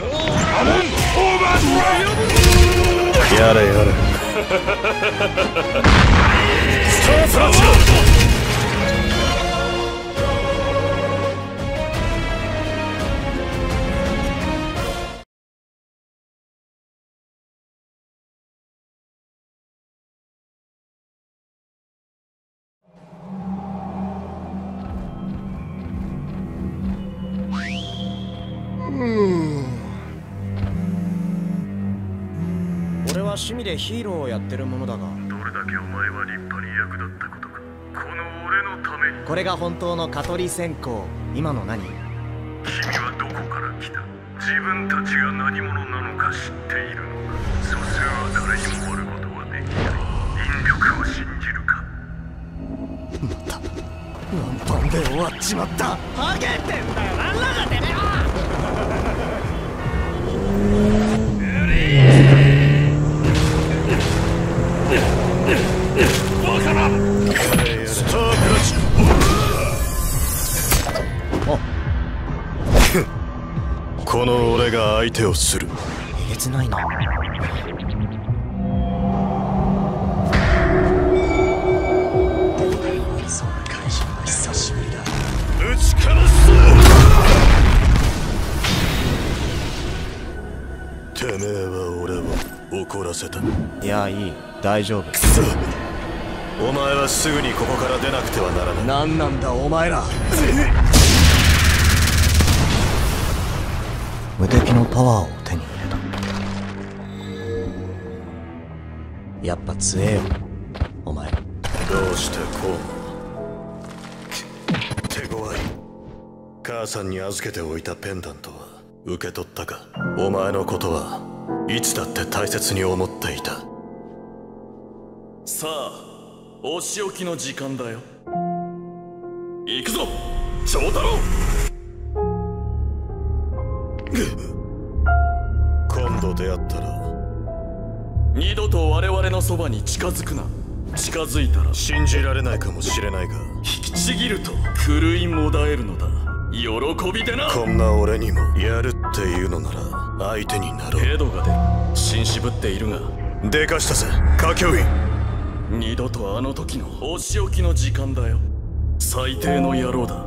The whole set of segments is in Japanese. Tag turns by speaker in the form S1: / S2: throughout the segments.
S1: やれやれ
S2: は趣味でヒーローをやってるものだが。
S3: どれだけお前は立派に役立ったことか。この俺のために。
S2: これが本当の蚊取り線香今の何？
S3: 君はどこから来た？自分たちが何者なのか知っているのか。蘇生は誰にも割ることはできない。引力を信じるか。
S2: ワンパンで終わっちまった。ハゲてんだよ。なんだかてめ
S1: 相手をする。
S2: えげつないな。そんな会心は久しぶりだ。
S1: 打ちかますてめえは俺を怒らせた。
S2: いやいい。大丈夫。
S1: くそ。お前はすぐにここから出なくてはならない。
S2: 何なんだお前ら無敵のパワーを手に入れた。やっぱ強えよお前。
S1: どうしてこうも。手強い。母さんに預けておいたペンダントは受け取ったか。お前のことはいつだって大切に思っていた。
S4: さあお仕置きの時間だよ。行くぞ長太郎。
S1: 今度出会ったら
S4: 二度と我々のそばに近づくな。近づいたら
S1: 信じられないかもしれないが
S4: 引きちぎると狂いもだえるのだ。喜びでな。
S1: こんな俺にもやるっていうのなら相手になろ
S4: 程度が出る。紳士ぶっているが。
S1: うでかしたぜ。歌教員
S4: 二度とあの時のお仕置きの時間だよ。最低の野郎だ。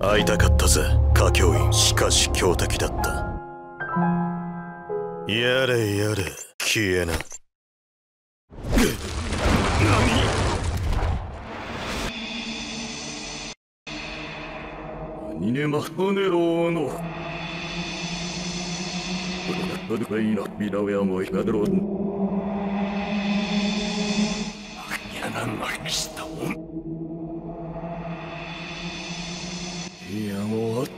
S1: 会いたかったぜ。歌教員しかし強敵だった。やれやれ。消えな
S4: ニネマフネロのどれかいいなビラウェアも光ろうやなんなきした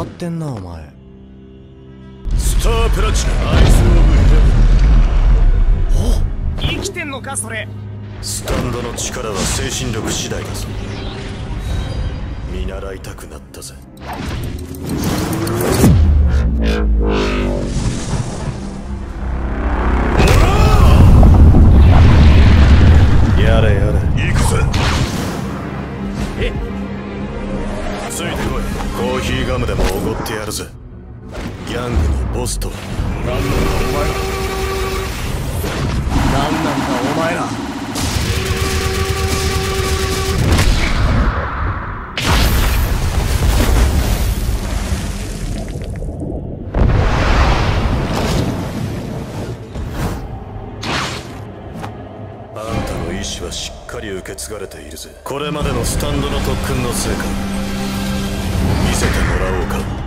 S2: わってんなお前。
S1: スタープラチナ
S4: アイスオブヘ
S2: 生きてんのかそれ。
S1: スタンドの力は精神力次第だぞ。見習いたくなったぜけ継がれているぜ。これまでのスタンドの特訓の成果見せてもらおうか。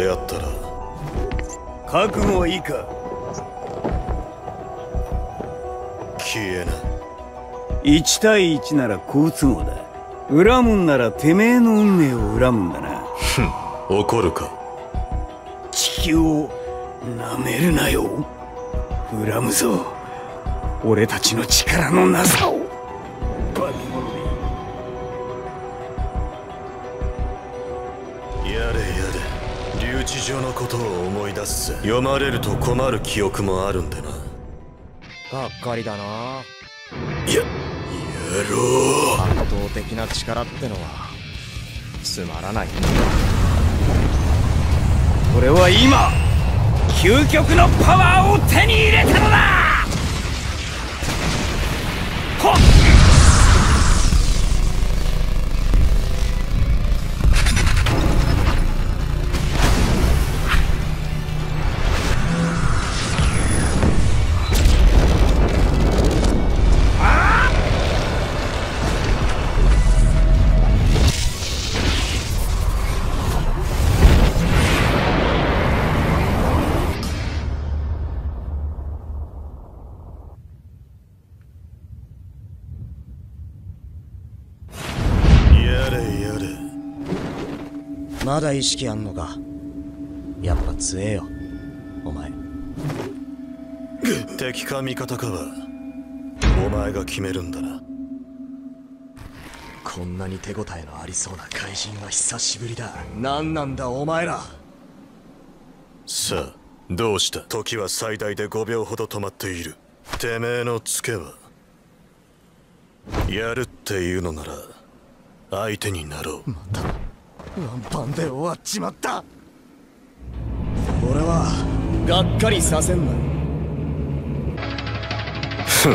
S1: 出会ったら。
S5: 覚悟はいいか？
S1: 消えな
S5: 1対1なら好都合だ。恨むんならてめえの運命を恨むんだな。
S1: 怒るか。
S5: 地球をなめるなよ。恨むぞ。俺たちの力のなさを
S1: れ留置場のことを思い出すぜ。読まれると困る記憶もあるんでな。
S2: がっかりだな。
S1: ややろ
S2: 圧倒的な力ってのはつまらない。
S5: 俺は今究極のパワーを手に入れたのだ
S2: まだ意識あんのか？やっぱ強えよお前。
S1: 敵か味方かはお前が決めるんだな。
S2: こんなに手応えのありそうな怪人は久しぶりだ。何なんだお前ら。
S1: さあどうした？時は最大で5秒ほど止まっている。てめえのツケはやるっていうのなら相手になろう
S2: ワンパンで終わっちまった。俺はがっかりさせんな。帰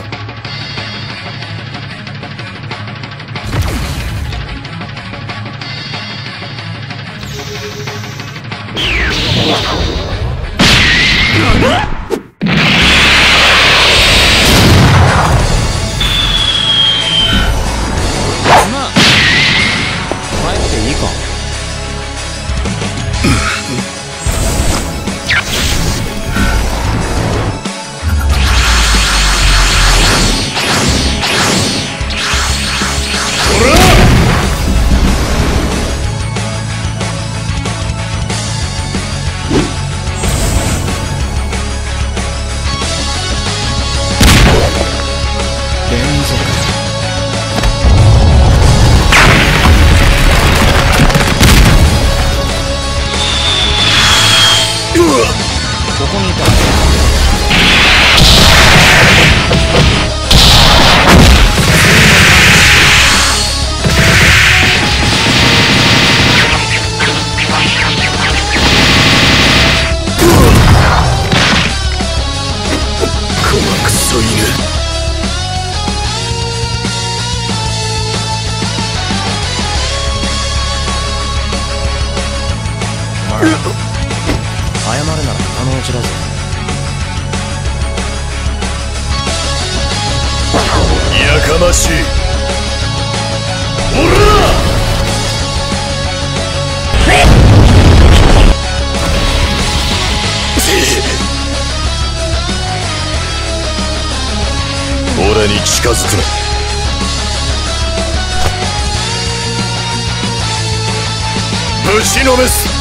S1: の
S2: うちだぞ。
S1: やかましい。俺に近づくな。ぶちのめす。